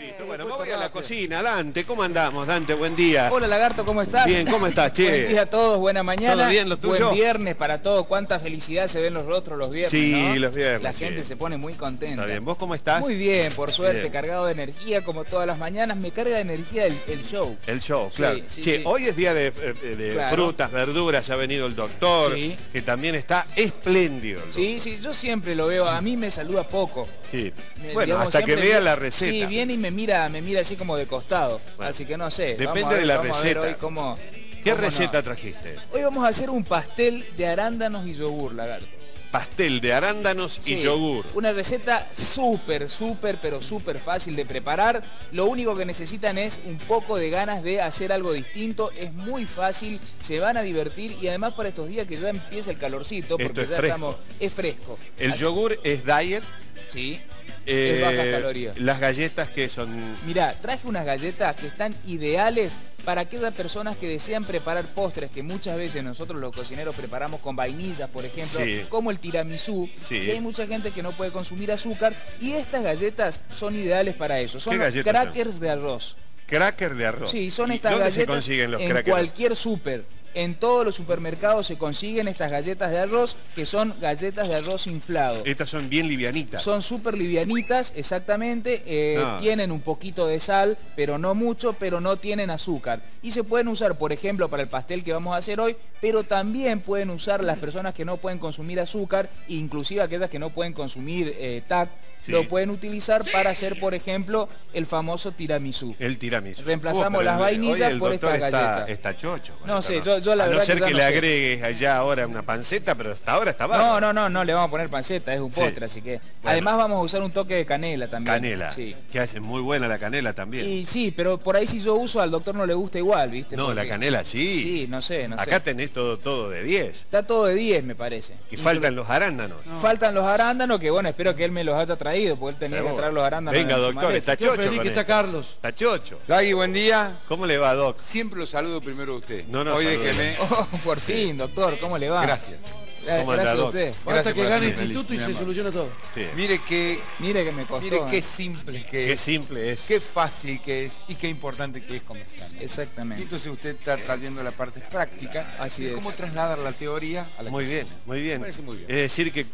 Listo, bueno, me voy a la cocina. Dante, ¿cómo andamos? Dante, buen día. Hola Lagarto, ¿cómo estás? Bien, ¿cómo estás, che? Buen día a todos, buena mañana. ¿Todo bien, lo tuyo? Buen viernes para todos. Cuánta felicidad se ven los rostros los viernes, Sí, ¿no? los viernes, La sí. gente se pone muy contenta. Está bien, ¿vos cómo estás? Muy bien, por suerte, Bien. cargado de energía como todas las mañanas. Me carga de energía el, el show. El show, claro. sí, che, sí. hoy es día de, eh, de Claro. frutas, verduras, ha venido el doctor, Sí. que también está espléndido. Sí, sí, yo siempre lo veo. A mí me saluda poco. Sí. Bueno, digamos, hasta que vea la receta. Sí, viene y me mira, me mira así como de costado. Bueno. Así que no sé. Depende vamos a ver- de la vamos a ver receta. hoy cómo- ¿Qué cómo no. receta trajiste? Hoy vamos a hacer un pastel de arándanos y yogur, lagarto. Pastel de arándanos y yogur. Una receta súper, súper, pero súper fácil de preparar. Lo único que necesitan es un poco de ganas de hacer algo distinto. Es muy fácil, se van a divertir y además para estos días que ya empieza el calorcito, Esto porque es ya fresco. estamos, es fresco. El Así- yogur es diet. Sí. Eh, es baja caloría. Las galletas que son... Mirá, traje unas galletas que están ideales para aquellas personas que desean preparar postres que muchas veces nosotros los cocineros preparamos con vainillas, por ejemplo, Sí. como el tiramisú, Sí. hay mucha gente que no puede consumir azúcar y estas galletas son ideales para eso. Son ¿Qué los galletas crackers de arroz. Cracker de arroz. Sí, son ¿Y estas ¿Dónde galletas se consiguen los en crackers? cualquier súper. En todos los supermercados se consiguen estas galletas de arroz que son galletas de arroz inflado. Estas son bien livianitas. Son súper livianitas, exactamente. eh, Ah. Tienen un poquito de sal, pero no mucho, pero no tienen azúcar. Y se pueden usar, por ejemplo, para el pastel que vamos a hacer hoy, pero también pueden usar las personas que no pueden consumir azúcar, inclusive aquellas que no pueden consumir eh, TAC, Sí. lo pueden utilizar para hacer, por ejemplo, el famoso tiramisú. El tiramisú. Reemplazamos pero las vainillas por doctor estas está, chocho. No sé, yo- yo la A verdad no ser que que, ya no le sé. agregues allá ahora una panceta, pero hasta ahora está No, bárbaro. no, no, no le vamos a poner panceta, es un postre, así que... Además vamos a usar un toque de canela también. Canela. Sí. Que hace muy buena la canela también. Y sí, pero por ahí si yo uso al doctor no le gusta igual, ¿viste? no, la canela sí. Sí, no sé, no Acá sé. tenés todo, todo de 10. Está todo de 10 me parece. Y faltan los arándanos. Faltan los arándanos, que bueno, espero que él me los haya traído, porque él tenía Seguro. que traer los arándanos. Venga, doctor, está Qué chocho. feliz con que está. Carlos. Está chocho. Dagui, buen día. ¿Cómo le va, Doc? Siempre lo saludo primero a usted. No nos Hoy déjeme. Oh, por fin, doctor, ¿cómo le va? Gracias. Eh, ¿Cómo anda, Gracias a usted. Gracias que gane hacerme instituto feliz, y se soluciona todo. Sí. Mire que, Mire que me costó. mire qué ¿eh? simple que Qué es, simple es. qué fácil que es y qué importante que es comercial. Y Exactamente. entonces usted está trayendo la parte práctica, Así es. cómo trasladar la teoría a la Muy bien, muy bien. Me parece muy bien. Es decir que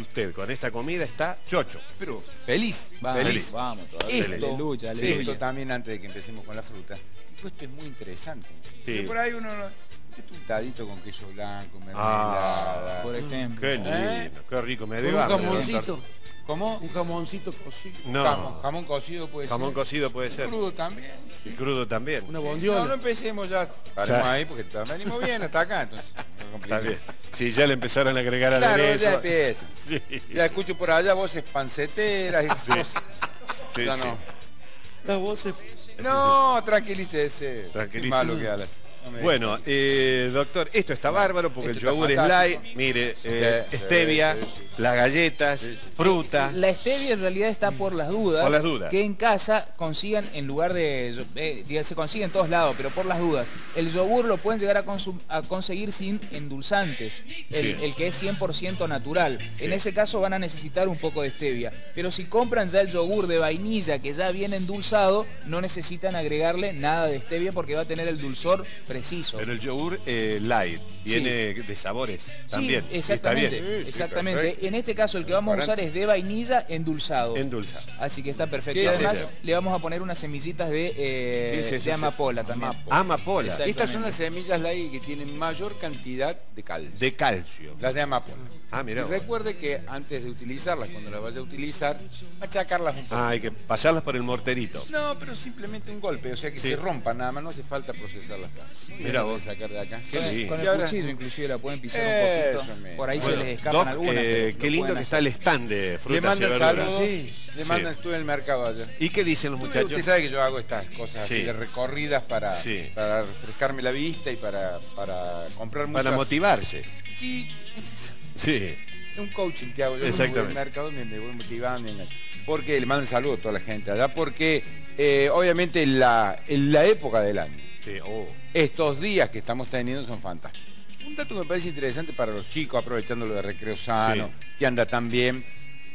usted con esta comida está chocho. Pero feliz, Vamos, feliz. vamos, todavía. Esto, Aleluya, sí, aleluya. esto también antes de que empecemos con la fruta. Pues esto es muy interesante. Sí. Por ahí uno no- esto un tadito con queso blanco, Ah, mermelada. Por ejemplo. Qué lindo, ¿Eh? qué rico. Me dio un jamoncito. ¿Cómo? Un jamoncito cocido. No, Jamón, jamón cocido puede jamón ser. cocido puede ser. Crudo también. Y crudo también. Una No, no bondiola. empecemos ya. Paremos Ya. ahí porque venimos bien hasta acá. Entonces, no Está bien. Sí, ya le empezaron a agregar Claro, aderezo. ya empieza. Sí, Ya escucho por allá voces panceteras. y cosas. sí, Ya sí. no. Las voces. No, tranquilícese. Tranquilícese. Qué malo que hablas. Bueno, eh, doctor, esto está bárbaro porque el Esto yogur es light, mire, eh, Sí, stevia, sí, sí, sí. las galletas, fruta. La stevia en realidad está por las dudas. Por las dudas. Que en casa consigan en lugar de... eh, diga, se consigue en todos lados, pero por las dudas. El yogur lo pueden llegar a, consum- a conseguir sin endulzantes. El, Sí. el que es 100% natural. En ese caso van a necesitar un poco de stevia. Pero si compran ya el yogur de vainilla que ya viene endulzado, no necesitan agregarle nada de stevia porque va a tener el dulzor preciso. Pero el yogur eh, light viene de sabores también. Sí, y está exactamente. bien. Sí, sí, exactamente. perfecto. en este caso el que vamos a usar es de vainilla endulzado. Endulzado. Así que está perfecto. ¿Qué Y es además le vamos a poner unas semillitas de, eh, ¿Qué es eso? de amapola también. Amapola. Estas son las semillas Lai que tienen mayor cantidad de calcio. de calcio. Las de amapola. Ah, Y mira. recuerde que antes de utilizarlas, cuando las vaya a utilizar, machacarlas un poco. Ah, hay que pasarlas por el morterito. No, pero simplemente un golpe, o sea que Sí. se rompan nada más, no hace falta procesarlas. Mira vos. sacar de acá. Qué lindo. Con el ahora- cuchillo inclusive la pueden pisar un Eso poquito. mismo. Por ahí Bueno, se les escapan Doc, algunas. eh, qué lindo que está hacer. el stand de Le frutas y verduras. saludos, Sí. le Sí. mandan, estuve en el mercado allá. ¿Y qué dicen los muchachos? Usted sabe que yo hago estas cosas así Sí. de recorridas para, Sí. para refrescarme la vista y para, para comprar muchas... Para motivarse. Sí, Sí. un coaching que hago. Yo Exactamente. voy al mercado me, me voy motivando. me- Porque le mandan saludos a toda la gente allá, porque eh, obviamente la, en la época del año, Sí, oh. estos días que estamos teniendo son fantásticos. Un dato que me parece interesante para los chicos, aprovechando lo de recreo sano, que anda tan bien.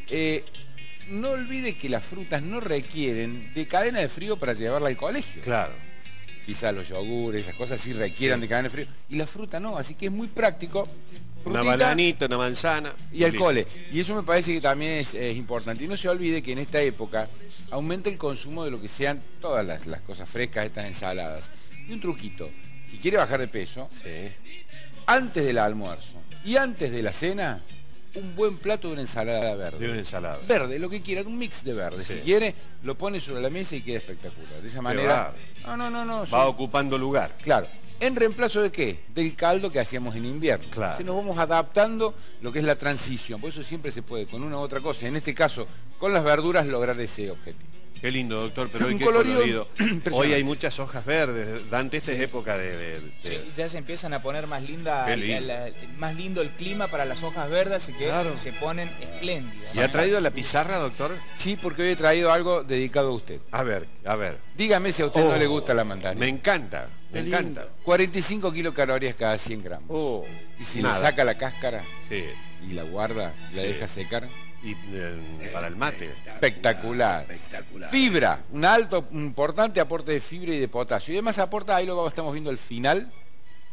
eh, no olvide que las frutas no requieren de cadena de frío para llevarla al colegio. Claro. Quizás los yogures, esas cosas sí requieran de cadena de frío. Y la fruta no, así que es muy práctico. Una bananita, una manzana. y al cole. Y eso me parece que también es, es importante. Y no se olvide que en esta época aumenta el consumo de lo que sean todas las, las cosas frescas, estas ensaladas. Y un truquito, si quiere bajar de peso, Sí. antes del almuerzo y antes de la cena, un buen plato de una ensalada verde. De una ensalada. Verde, lo que quiera, un mix de verde. Sí. Si quiere, lo pone sobre la mesa y queda espectacular. De esa manera. No, no, no, no. Va sí. ocupando lugar. Claro. ¿En reemplazo de qué? Del caldo que hacíamos en invierno. Claro. Si nos vamos adaptando lo que es la transición. Por eso siempre se puede con una u otra cosa. En este caso, con las verduras lograr ese objetivo. Qué lindo, doctor, pero hoy Un qué colorido. Hoy hay muchas hojas verdes. Dante, esta es época de... de- de- Sí, ya se empiezan a poner más linda, lindo. la- más lindo el clima para las hojas verdes y que Claro. se ponen espléndidas. ¿Y ha traído la pizarra, doctor? Sí, porque hoy he traído algo dedicado a usted. A ver, a ver. Dígame si a usted Oh, no le gusta la mandarina. Me encanta, me Qué encanta. 45 kilocalorías cada 100 gramos. Oh, y si nada. le saca la cáscara Sí. y la guarda, la Sí. deja secar. Y eh, para el mate. Espectacular. Fibra, un alto, importante aporte de fibra y de potasio. Y además aporta, ahí lo vamos- estamos viendo al final,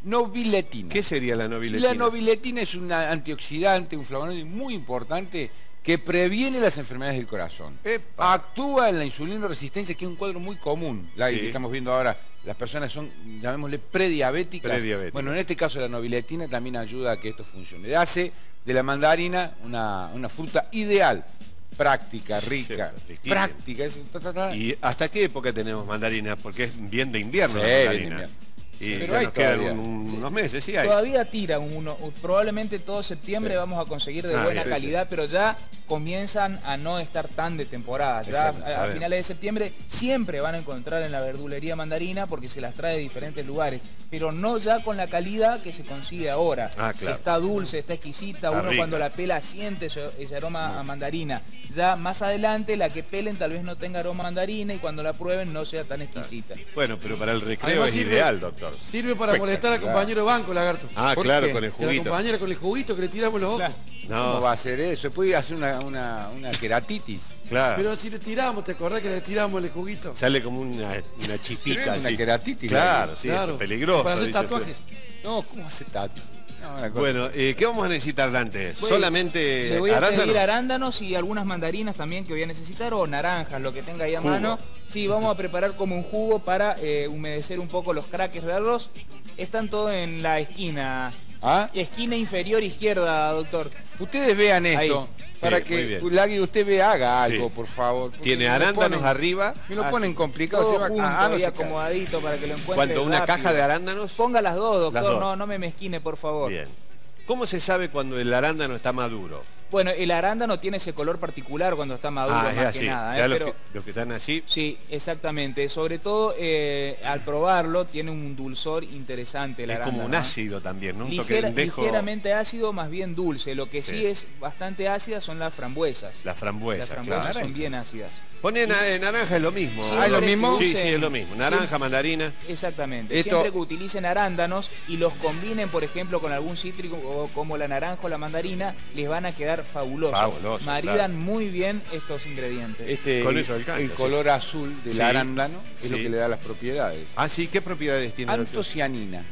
nobiletina. ¿Qué sería la nobiletina? La nobiletina es un antioxidante, un flavonoide muy importante que previene las enfermedades del corazón. Epa. Actúa en la insulino resistencia, que es un cuadro muy común. La Sí. que estamos viendo ahora, las personas son, llamémosle, prediabéticas. Bueno, en este caso la nobiletina también ayuda a que esto funcione. Hace de la mandarina una, una fruta ideal, práctica, rica, práctica. es-. ¿Y hasta qué época tenemos mandarinas? Porque es bien de invierno Sí, la bien de mandarina. invierno. Y Sí, pero ya hay nos quedan todavía. un- Sí. unos meses, sí hay. Todavía tira uno, probablemente todo septiembre Sí. vamos a conseguir de Ah, buena bien. calidad, pero ya comienzan a no estar tan de temporada. Ya Exacto. a, finales de septiembre siempre van a encontrar en la verdulería mandarina porque se las trae de diferentes lugares, pero no ya con la calidad que se consigue ahora. Ah, claro. Está dulce, está exquisita, Está uno rica. cuando la pela siente ese, ese aroma a mandarina. Ya más adelante la que pelen tal vez no tenga aroma a mandarina y cuando la prueben no sea tan exquisita. Bueno, pero para el recreo Además es sirve- ideal, doctor. Sirve para molestar al compañero de banco, lagarto. Ah, ¿Por claro, qué? con el Que la juguito. compañera con el juguito que le tiramos los ojos. Claro. ¿Cómo No, va a hacer eso? Puede hacer una, una, una queratitis. claro. Pero si le tiramos, ¿te acordás que le tiramos el juguito? Sale como una, una chispita Una así. queratitis, Claro, sí, claro. es peligroso. Para hacer tatuajes. No, ¿cómo hace tatu? Bueno, eh, ¿qué vamos a necesitar, Dante? Voy- Solamente Le voy a arándanos. pedir arándanos y algunas mandarinas también que voy a necesitar o naranjas, lo que tenga ahí a mano. Sí, vamos a preparar como un jugo para eh, humedecer un poco los crackers de arroz. Están todos en la esquina. ¿Ah? Esquina inferior izquierda, doctor. Ustedes vean esto, Ahí. Para que. Lagui usted vea, haga algo, Sí. por favor. Tiene arándanos ponen- arriba. Me lo Así, ponen complicado. Todo se va- junto, ah, no acomodadito para que lo encuentre Cuando una rápido. caja de arándanos. Ponga las dos, doctor. Las dos. No, no me mezquine, por favor. Bien. ¿Cómo se sabe cuando el arándano está maduro? Bueno, el arándano tiene ese color particular cuando está maduro, ah, es más así. que nada. Ya ¿eh? los, que, los que están así. Sí, exactamente. Sobre todo eh, al probarlo tiene un dulzor interesante. el es como un ¿eh? ácido también, ¿no? Un Ligera- toquendejo. ligeramente ácido, más bien dulce. Lo que sí, Sí. es bastante ácida son las frambuesas. La frambuesa, las frambuesas claro. son bien ácidas. Ponen na- naranja es lo mismo. Sí, Ah, ¿es lo mismo? Sí, sí, usen- es lo mismo. Naranja, sí. mandarina. Exactamente. Esto- Siempre que utilicen arándanos y los combinen, por ejemplo, con algún cítrico o como la naranja o la mandarina, les van a quedar fabulosos. Fabuloso, Maridan claro. muy bien estos ingredientes. Este, Con el- eso alcanza, el sí. color azul del Sí. arándano es lo Sí. que le da las propiedades. Ah, sí, ¿qué propiedades tiene? doctor? Antocianina.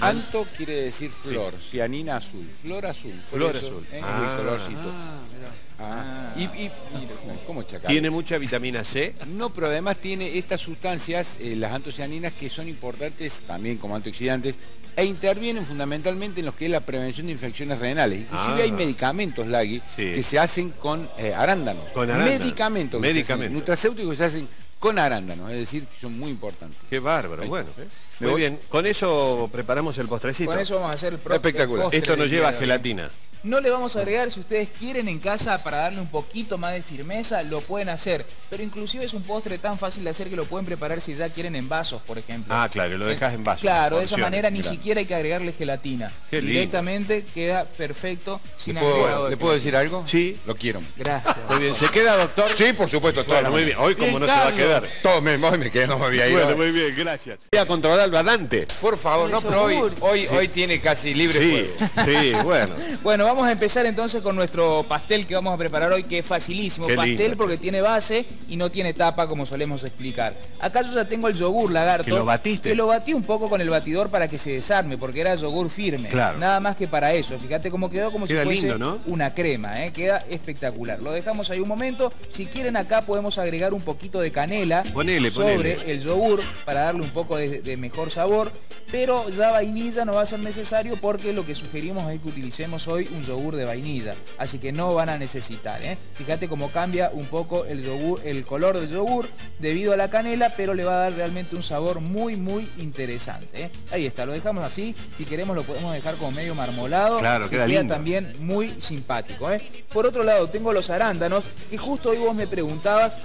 Anto quiere decir flor, cianina azul, flor azul. por Flor eso, azul. ¿eh? Ah. el colorcito. Ah, mirá. Ah. Ah. Y, y- ¿Cómo chacal? Tiene mucha vitamina C. No, pero además tiene estas sustancias, eh, las antocianinas, que son importantes también como antioxidantes e intervienen fundamentalmente en lo que es la prevención de infecciones renales. Inclusive Ah. hay medicamentos, Lagui, Sí. que se hacen con eh, arándanos. Con arándanos. Medicamentos. Medicamentos. Nutracéuticos que se hacen con arándanos, es decir, que son muy importantes. Qué bárbaro, Ahí bueno. ¿eh? Muy bien, con eso preparamos el postrecito. Con eso vamos a hacer el Espectacular. el Esto nos lleva hoy. gelatina. No le vamos a agregar, si ustedes quieren en casa para darle un poquito más de firmeza, lo pueden hacer. Pero inclusive es un postre tan fácil de hacer que lo pueden preparar si ya quieren en vasos, por ejemplo. Ah, claro, lo dejas en vaso. Claro, de esa manera ni Mirá. siquiera hay que agregarle gelatina. Qué lindo. Directamente queda perfecto sin ¿Le puedo, agregado de ¿le puedo gelatina. decir algo? Sí. Lo quiero. Gracias. Muy bien, ¿se queda, doctor? Sí, por supuesto, todo. Bueno, muy bien. Hoy como no se va a quedar. Todo me, hoy me quedé, no me había ido. Bueno, muy bien, gracias. Voy a controlar al Dante. Por favor, no, pero hoy, hoy, hoy tiene casi libre Sí, juego. sí, bueno. Bueno, vamos vamos a empezar entonces con nuestro pastel que vamos a preparar hoy, que es facilísimo. Qué pastel lindo. porque tiene base y no tiene tapa, como solemos explicar. Acá yo ya tengo el yogur lagarto. Que lo batiste. Que lo batí un poco con el batidor para que se desarme, porque era yogur firme. Claro. Nada más que para eso. Fíjate cómo quedó, como Queda si fuese lindo, ¿no? una crema, ¿eh? Queda espectacular. Lo dejamos ahí un momento. Si quieren acá podemos agregar un poquito de canela Ponele, sobre ponele. el yogur para darle un poco de, de mejor sabor. Pero ya vainilla no va a ser necesario porque lo que sugerimos es que utilicemos hoy un yogur de vainilla. Así que no van a necesitar. ¿eh? Fíjate cómo cambia un poco el, yogur, el color del yogur debido a la canela, pero le va a dar realmente un sabor muy, muy interesante. ¿eh? Ahí está, lo dejamos así. Si queremos lo podemos dejar como medio marmolado. Claro, y queda lindo. también muy simpático. ¿eh? Por otro lado, tengo los arándanos, que justo hoy vos me preguntabas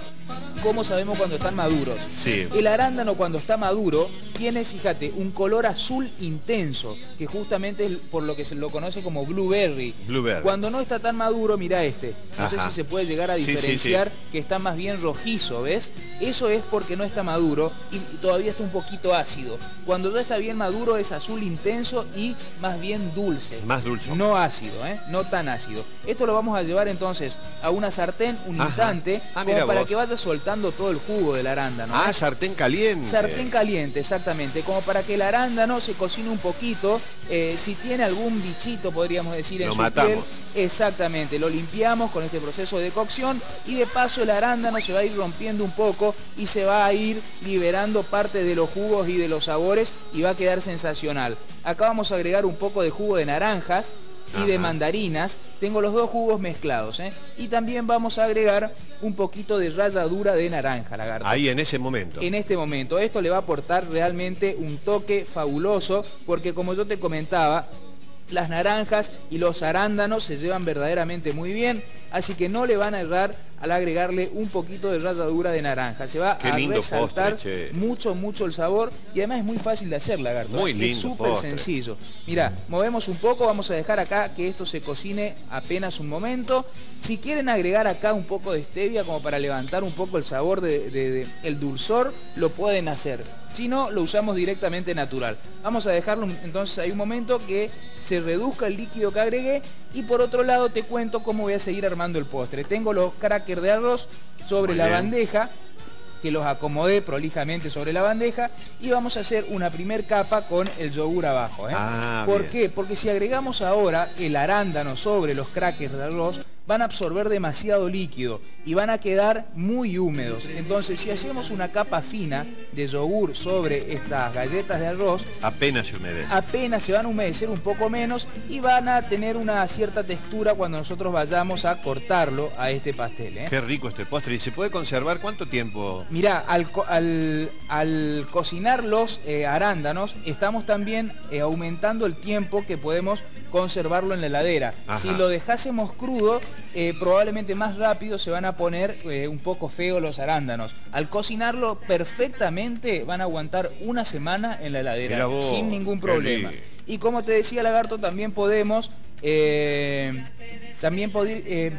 cómo sabemos cuando están maduros. Sí. El arándano cuando está maduro tiene, fíjate, un color azul intenso, que justamente es por lo que se lo conoce como blueberry. Blueberry. Cuando no está tan maduro, mira este. No sé si se puede llegar a Sí, sí, sí. diferenciar que está más bien rojizo, ¿ves? Eso es porque no está maduro y todavía está un poquito ácido. Cuando ya está bien maduro es azul intenso y más bien dulce. Más dulce. No ácido, ¿eh? No tan ácido. Esto lo vamos a llevar entonces a una sartén un Ajá. instante Ah, como para vos. que vaya soltando todo el jugo del arándano. Ah, ¿eh? sartén caliente. Sartén caliente, exactamente, como para que el arándano se cocine un poquito. eh, si tiene algún bichito, podríamos decir, en Lo su matamos. piel, exactamente, lo limpiamos con este proceso de cocción y de paso el arándano se va a ir rompiendo un poco y se va a ir liberando parte de los jugos y de los sabores y va a quedar sensacional. Acá vamos a agregar un poco de jugo de naranjas y de mandarinas. Tengo los dos jugos mezclados. ¿eh? Y también vamos a agregar un poquito de ralladura de naranja, lagarto Ahí en ese momento. en este momento. Esto le va a aportar realmente un toque fabuloso porque como yo te comentaba, las naranjas y los arándanos se llevan verdaderamente muy bien, así que no le van a errar al agregarle un poquito de ralladura de naranja. Se va Qué a resaltar postre, mucho, mucho el sabor y además es muy fácil de hacer, lagarto. Muy es lindo súper postre. sencillo. Mira, movemos un poco, vamos a dejar acá que esto se cocine apenas un momento. Si quieren agregar acá un poco de stevia como para levantar un poco el sabor de, de- de- el dulzor, lo pueden hacer. Si no, lo usamos directamente natural. Vamos a dejarlo entonces hay un momento que se reduzca el líquido que agregué y por otro lado te cuento cómo voy a seguir armando el postre. Tengo los crackers de arroz sobre Muy la bien. bandeja que los acomodé prolijamente sobre la bandeja y vamos a hacer una primer capa con el yogur abajo. ¿eh? Ah, ¿Por bien. qué? Porque si agregamos ahora el arándano sobre los crackers de arroz, van a absorber demasiado líquido y van a quedar muy húmedos. Entonces, si hacemos una capa fina de yogur sobre estas galletas de arroz, Apenas se humedece. apenas se van a humedecer un poco menos y van a tener una cierta textura cuando nosotros vayamos a cortarlo a este pastel. ¿eh? Qué rico este postre. ¿Y se puede conservar cuánto tiempo? Mirá, al, co- al- al cocinar los eh, arándanos, estamos también eh, aumentando el tiempo que podemos conservarlo en la heladera. Ajá. Si lo dejásemos crudo, eh, probablemente más rápido se van a poner eh, un poco feos los arándanos. Al cocinarlo perfectamente van a aguantar una semana en la heladera, vos, sin ningún problema. Y como te decía Lagarto, también podemos... eh, también poder... eh,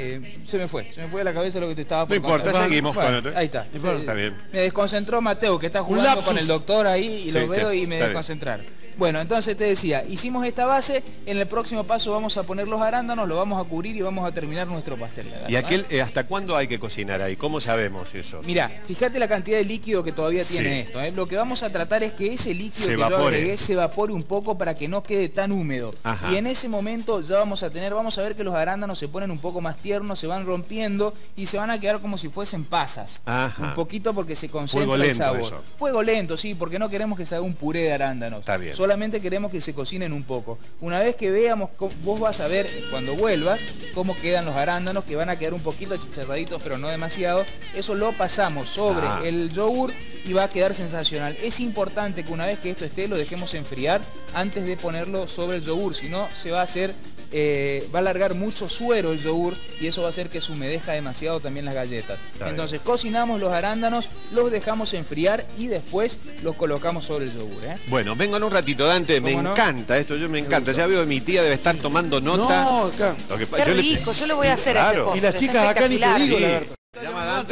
eh, se me fue, se me fue de la cabeza lo que te estaba por No importa, contar. seguimos Bueno, con otro. Ahí está. importa. Está bien. Me desconcentró Mateo, que está jugando con el doctor ahí y Sí, lo está- veo y me desconcentraron. Bueno, entonces te decía, hicimos esta base, en el próximo paso vamos a poner los arándanos, lo vamos a cubrir y vamos a terminar nuestro pastel. ¿Y aquel, eh, hasta cuándo hay que cocinar ahí? ¿Cómo sabemos eso? Mira, fíjate la cantidad de líquido que todavía tiene Sí. esto. ¿eh? Lo que vamos a tratar es que ese líquido Se que yo evapore. agregué se evapore un poco para que no quede tan húmedo. Ajá. Y en ese momento ya vamos a tener, vamos a ver que los arándanos se ponen un poco más tiernos, se van rompiendo y se van a quedar como si fuesen pasas. Ajá. Un poquito porque se concentra Fuego el lento sabor. eso. Fuego lento, sí, porque no queremos que se haga un puré de arándanos. Está bien. Solamente queremos que se cocinen un poco. Una vez que veamos, vos vas a ver cuando vuelvas cómo quedan los arándanos, que van a quedar un poquito achicharraditos, pero no demasiado. Eso lo pasamos sobre Ah. el yogur y va a quedar sensacional. Es importante que una vez que esto esté, lo dejemos enfriar antes de ponerlo sobre el yogur, si no se va a hacer, eh, va a alargar mucho suero el yogur y eso va a hacer que se humedezca demasiado también las galletas. Entonces cocinamos los arándanos, los dejamos enfriar y después los colocamos sobre el yogur. ¿eh? Bueno, vengo en un ratito, Dante. Me encanta esto, yo me encanta. Ya veo que mi tía debe estar tomando nota. No, acá. Lo que pa- Qué yo le- yo lo voy a hacer a ese Claro. postre. Y las chicas acá ni te digo, Sí. la verdad. Llama a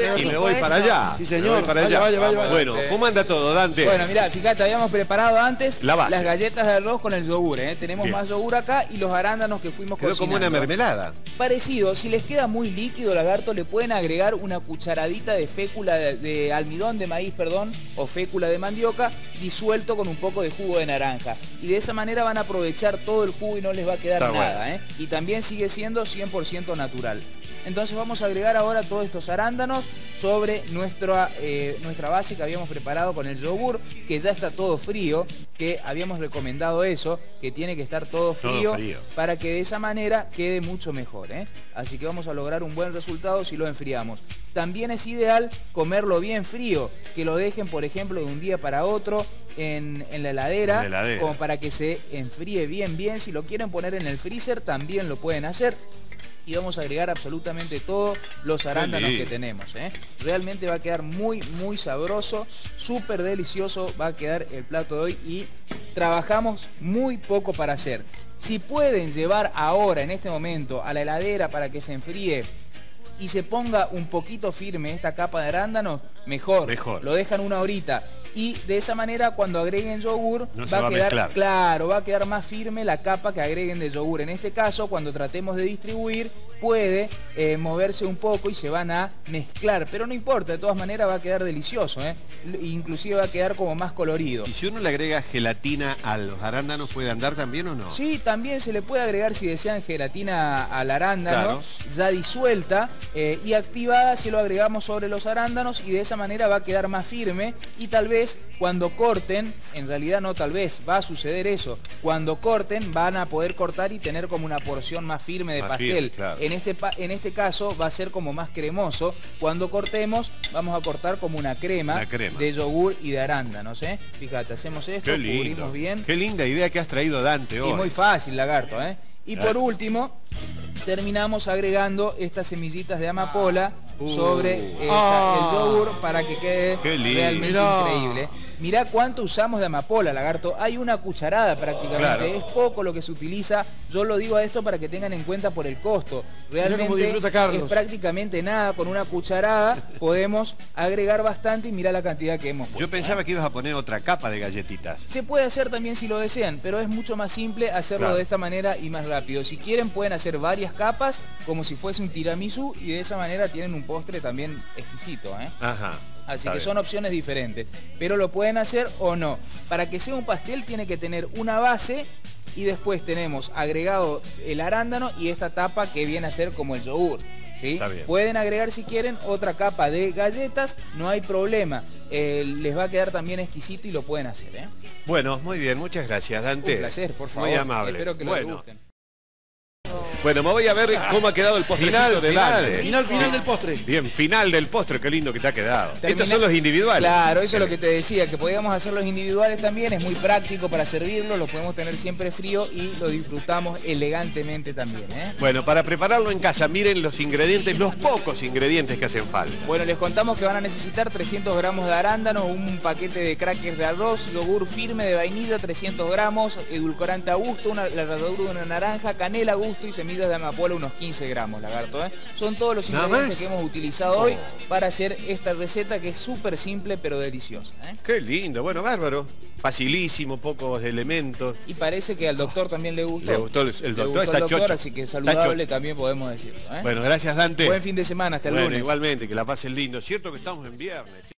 Dante y me voy para allá. Sí, señor. voy para Vaya, allá. vaya, vaya, Bueno. ¿cómo anda todo, Dante? Bueno, mira, fíjate, habíamos preparado antes La base. las galletas de arroz con el yogur, ¿eh? Tenemos Bien. más yogur acá y los arándanos que fuimos Quedó como una cocinando. mermelada. Parecido, si les queda muy líquido, lagarto, le pueden agregar una cucharadita de fécula de, de almidón de maíz, perdón, o fécula de mandioca, disuelto con un poco de jugo de naranja. Y de esa manera van a aprovechar todo el jugo y no les va a quedar Está nada, bueno. ¿eh? Y también sigue siendo 100% natural. Entonces vamos a agregar ahora todos estos arándanos sobre nuestra, eh, nuestra base que habíamos preparado con el yogur, que ya está todo frío, que habíamos recomendado eso, que tiene que estar todo Todo frío, frío. para que de esa manera quede mucho mejor. ¿eh? Así que vamos a lograr un buen resultado si lo enfriamos. También es ideal comerlo bien frío, que lo dejen por ejemplo de un día para otro en, en la heladera, En la heladera. como para que se enfríe bien bien. Si lo quieren poner en el freezer también lo pueden hacer. Y vamos a agregar absolutamente todos los arándanos que tenemos. ¿eh? Realmente va a quedar muy, muy sabroso, súper delicioso va a quedar el plato de hoy y trabajamos muy poco para hacer. Si pueden llevar ahora, en este momento, a la heladera para que se enfríe y se ponga un poquito firme esta capa de arándanos, mejor. Mejor. Lo dejan una horita. Y de esa manera cuando agreguen yogur No va va a quedar claro, va a quedar más firme la capa que agreguen de yogur. En este caso, cuando tratemos de distribuir, puede eh, moverse un poco y se van a mezclar. Pero no importa, de todas maneras va a quedar delicioso. ¿eh? Inclusive va a quedar como más colorido. ¿Y si uno le agrega gelatina a los arándanos, puede andar también o no? Sí, también se le puede agregar si desean gelatina al arándano, Claro. ya disuelta eh, y activada se lo agregamos sobre los arándanos y de esa manera va a quedar más firme y tal vez cuando corten, en realidad no tal vez, va a suceder eso, cuando corten van a poder cortar y tener como una porción más firme de Más pastel. firme, claro. en, este, en este caso va a ser como más cremoso, cuando cortemos vamos a cortar como una crema, Una crema. de yogur y de arándanos. ¿eh? Fíjate, hacemos esto, Qué lindo. cubrimos bien. Qué linda idea que has traído Dante hoy. Y muy fácil, lagarto, ¿eh? Y por último, terminamos agregando estas semillitas de amapola Uh. sobre esta- Ah. el yogur para que quede Qué lindo. realmente Mirá. increíble. Mirá cuánto usamos de amapola, lagarto. Hay una cucharada prácticamente. Claro. Es poco lo que se utiliza. Yo lo digo a esto para que tengan en cuenta por el costo. Realmente es prácticamente nada. Con una cucharada podemos agregar bastante y mirá la cantidad que hemos puesto. Yo pensaba que ibas a poner otra capa de galletitas. Se puede hacer también si lo desean, pero es mucho más simple hacerlo Claro. de esta manera y más rápido. Si quieren pueden hacer varias capas como si fuese un tiramisú y de esa manera tienen un postre también exquisito. ¿eh? Ajá. Así está que bien. son opciones diferentes, pero lo pueden hacer o no. Para que sea un pastel tiene que tener una base y después tenemos agregado el arándano y esta tapa que viene a ser como el yogur. ¿sí? Pueden agregar si quieren otra capa de galletas, no hay problema. Eh, les va a quedar también exquisito y lo pueden hacer. ¿eh? Bueno, muy bien, muchas gracias, Dante. Un placer, por favor. Muy amable. Espero que les bueno, gusten. Bueno, me voy a ver cómo ha quedado el postrecito Final, de final. Dante. Final, final del postre. Bien, final del postre, qué lindo que te ha quedado. Estos son los individuales. Claro, eso es lo que te decía, que podíamos hacer los individuales también, es muy práctico para servirlo, lo podemos tener siempre frío y lo disfrutamos elegantemente también. ¿eh? Bueno, para prepararlo en casa, miren los ingredientes, los pocos ingredientes que hacen falta. Bueno, les contamos que van a necesitar 300 gramos de arándano, un paquete de crackers de arroz, yogur firme de vainilla, 300 gramos, edulcorante a gusto, una, la ralladura de una naranja, canela a gusto y semillas de amapola, unos 15 gramos, lagarto. ¿eh? Son todos los ¿Nada ingredientes que hemos utilizado hoy para hacer esta receta que es súper simple pero deliciosa. ¿eh? Qué lindo, bueno, bárbaro. Facilísimo, pocos elementos. Y parece que al doctor también le gustó. Le gustó el- el Le doctor, gustó está el doctor, chocho. así que saludable también podemos decirlo. ¿eh? Bueno, gracias Dante. Buen fin de semana, hasta el Bueno, lunes. igualmente, que la pasen lindo. Cierto que estamos en viernes.